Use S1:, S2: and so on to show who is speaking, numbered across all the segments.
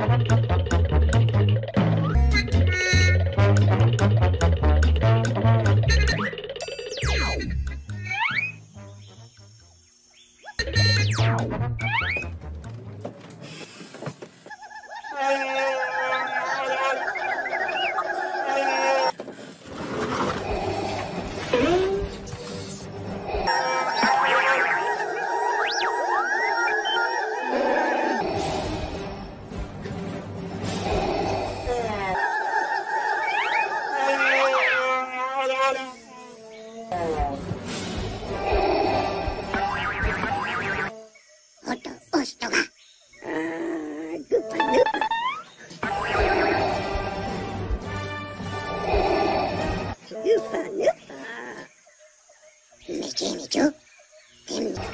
S1: Wow. 人が、あ
S2: ー、グップグップ。グッパグッパ。
S1: めちゃめちゃ。変だ。い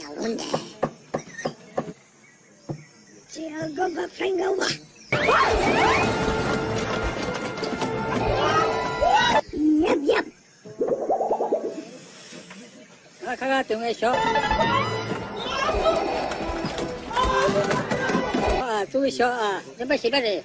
S1: や、おんだ。
S2: じゃあ、ゴンバファンガンは。
S3: 가가 동에서 아 동에서 아 내가 시간에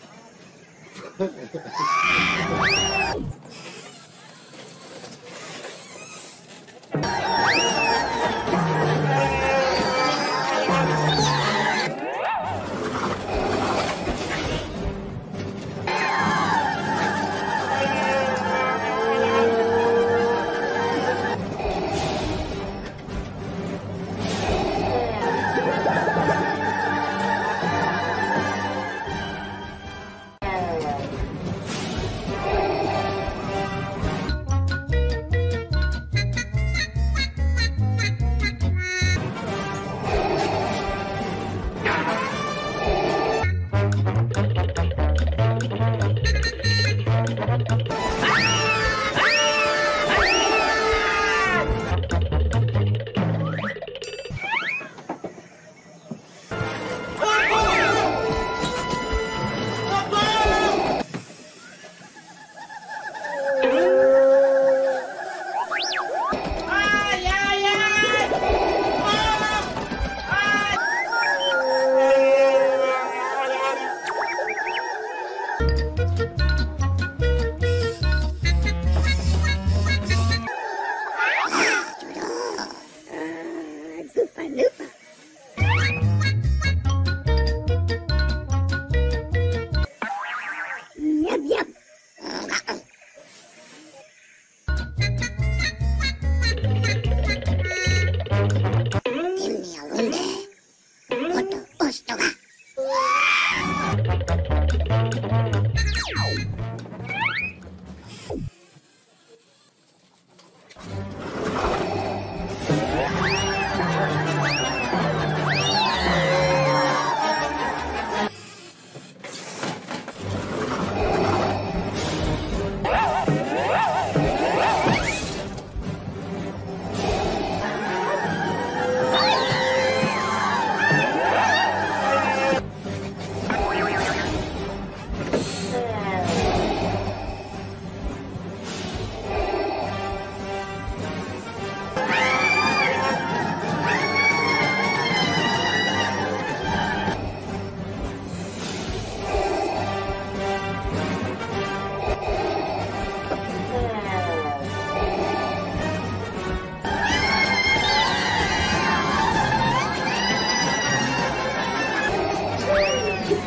S1: Olha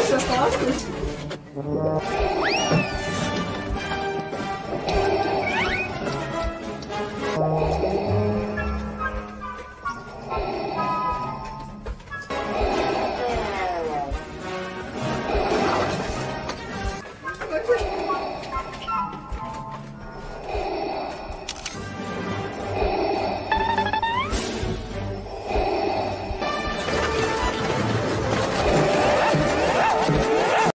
S1: essa.